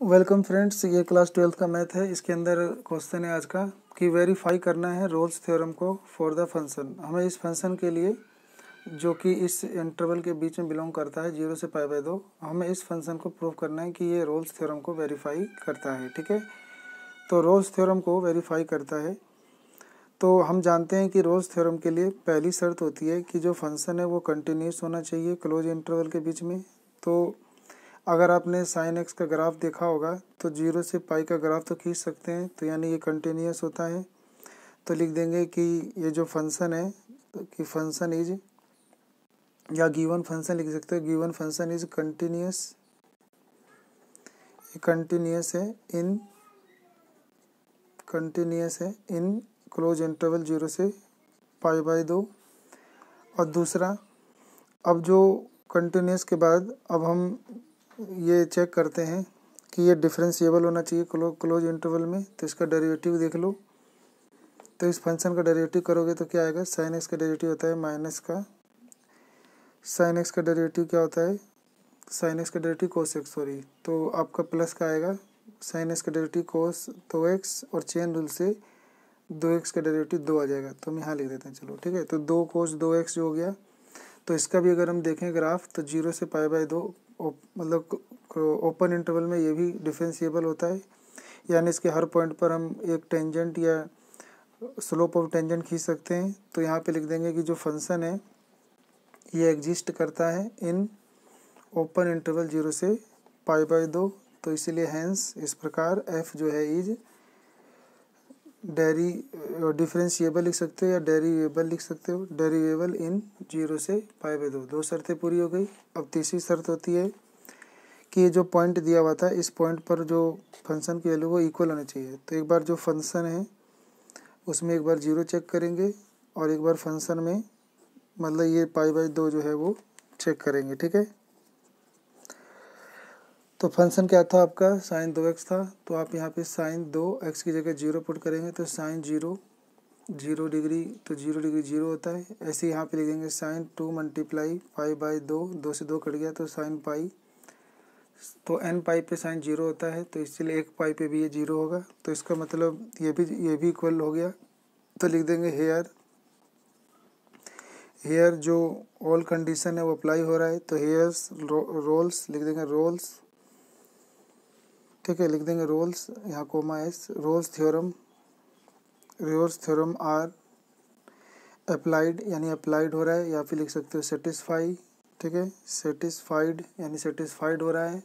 Welcome friends ये class twelfth का math है। इसके अंदर क्वेश्चन है आज का कि वेरीफाई करना है रोल्स थ्योरम को फॉर द फ़ंक्शन हमें इस फ़ंक्शन के लिए जो कि इस इंटरवल के बीच में बिलोंग करता है ज़ीरो से पाई बाय दो, हमें इस फ़ंक्शन को प्रूव करना है कि ये रोल्स थ्योरम को वेरीफाई करता है, ठीक है? तो रोल्स थ्योरम को वेरीफाई करता है। तो हम जानते हैं कि रोल्स थ्योरम के लिए पहली शर्त होती है कि जो फ़ंक्शन है वो कंटिन्यूस होना चाहिए क्लोज इंटरवल के बीच में। तो अगर आपने साइन एक्स का ग्राफ देखा होगा तो ज़ीरो से पाई का ग्राफ तो खींच सकते हैं तो यानी ये कंटिन्यूस होता है। तो लिख देंगे कि ये जो फ़ंक्शन है तो कि फ़ंक्शन इज़ या गिवन फ़ंक्शन लिख सकते हो। Given function is continuous continuous है इन कंटिन्यूस है इन क्लोज इंटरवल ज़ीरो से पाई बाई दो। और दूसरा, अब जो कंटिन्यूस के बाद, अब हम ये चेक करते हैं कि ये डिफरेंशिएबल होना चाहिए क्लो, क्लोज इंटरवल में तो इसका डेरिवेटिव देख लो। तो इस फ़ंक्शन का डेरिवेटिव करोगे तो क्या आएगा? साइन एक्स का डेरिवेटिव होता है माइनस का। साइन एक्स का डेरिवेटिव क्या होता है? साइन एक्स का डेरिवेटिव कोस एक्स सॉरी तो आपका प्लस का आएगा। साइन एक्स का डेरिवेटिव कोस दो एक्स और चेन रूल से दो एक्स का डेरिवेटिव दो आ जाएगा। तो हम यहाँ लिख देते हैं चलो ठीक है? तो दो कोस दो एक्स जो हो गया तो इसका भी अगर हम देखें ग्राफ तो ज़ीरो से पाई बाय दो मतलब ओपन इंटरवल में ये भी डिफरेंशिएबल होता है। यानी इसके हर पॉइंट पर हम एक टेंजेंट या स्लोप ऑफ़ टेंजेंट खींच सकते हैं। तो यहाँ पे लिख देंगे कि जो फ़ंक्शन है, ये एग्जिस्ट करता है इन ओपन इंटरवल ज़ीरो से पाई बाय दो। तो इसीलिए हैंस इस प्रकार एफ़ जो है इज़ डेरी डिफरेंशिएबल लिख सकते हो या डेरिवेबल लिख सकते हो? डेरिवेबल इन ज़ीरो से पाई बाई दो। दो शर्तें पूरी हो गई। अब तीसरी शर्त होती है कि ये जो पॉइंट दिया हुआ था, इस पॉइंट पर जो फ़ंक्शन की वैल्यू वो इक्वल होना चाहिए। तो एक बार जो फ़ंक्शन है, उसमें एक बार ज़ीरो चेक करेंगे और एक बार फ़ंक्शन में मतलब ये पाई बाई दो जो है वो चेक करेंगे, ठीक है? तो फ़ंक्शन क्या था आपका? साइन दो एक्स था। तो आप यहाँ पे साइन दो एक्स की जगह ज़ीरो पुट करेंगे तो साइन ज़ीरो ज़ीरो डिग्री तो ज़ीरो डिग्री ज़ीरो होता है। ऐसे यहाँ पे लिखेंगे sine two multiply pi by दो दो से दो कट गया तो साइन पाई तो एन पाई पे साइन ज़ीरो होता है। तो इसलिए एक पाई पे भी ये ज़ीरो होगा। तो इसका मतलब ये भी ये भी इक्वल हो गया। तो लिख देंगे हेयर हेयर जो ऑल कंडीशन है वो अप्लाई हो रहा है। तो हेयर्स रोल्स लिख देंगे रोल्स ठीक है, लिख देंगे रोल्स, यहाँ comma S, Rolle's theorem Rolle's theorem are, applied यानी अप्लाइड हो रहा है, या फिर लिख सकते हो सेटिस्फाई, ठीक है, सेटिस्फाइड यानी सेटिस्फाइड हो रहा है।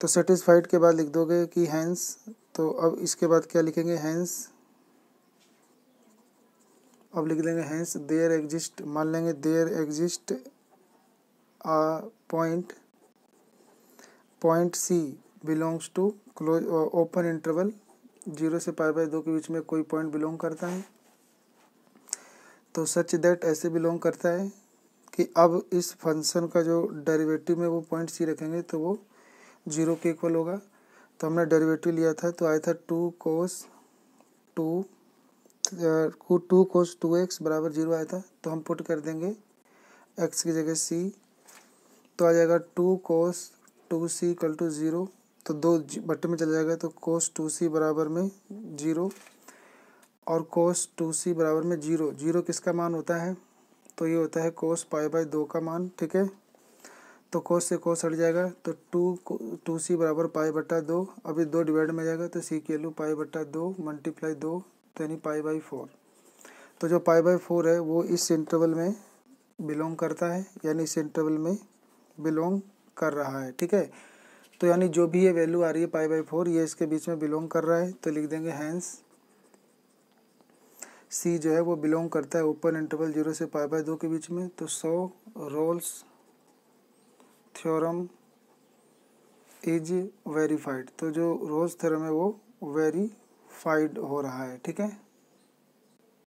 तो सेटिस्फाइड के बाद लिख दोगे कि हैंस तो अब इसके बाद क्या लिखेंगे? हैंस, अब लिख देंगे हैंस, देयर एग्जिस्ट, मान लेंगे there exist a point point C belongs to close open interval zero से पाई बाई दो के बीच में कोई पॉइंट बिलोंग करता है। तो सच दैट ऐसे बिलोंग करता है कि अब इस फ़ंक्शन का जो डेरिवेटिव में वो पॉइंट सी रखेंगे तो वो ज़ीरो के इक्वल होगा। तो हमने डेरिवेटिव लिया था तो आया था two cos two two cos two x बराबर ज़ीरो आया था तो हम पुट कर देंगे एक्स की जगह सी तो आ जाएगा two cos two C equal to zero तो दो बट्टे में चला जाएगा तो कोस टू सी बराबर में ज़ीरो और कोस टू सी बराबर में ज़ीरो ज़ीरो किसका मान होता है? तो ये होता है कोस पाई बाई दो का मान, ठीक है? तो कोस से कोस हट जाएगा तो टू टू सी बराबर पाई बट्टा दो. अभी दो डिवाइड में जाएगा तो सी के लू पाई बट्टा दो मल्टीप्लाई दो तो यानी पाई बाई फोर तो जो पाई बाई फोर है, वो इस इंटरवल में बिलोंग करता है, यानी इस इंटरवल में बिलोंग कर रहा है, ठीक है? तो यानी जो भी ये वैल्यू आ रही है पाई बाई फोर ये इसके बीच में बिलोंग कर रहा है तो लिख देंगे हैंस सी जो है वो बिलोंग करता है ओपन इंटरवल ज़ीरो से पाई बाई दो के बीच में तो so Rolle's theorem is verified तो जो रोल्स थ्योरम है वो वेरीफाइड हो रहा है, ठीक है?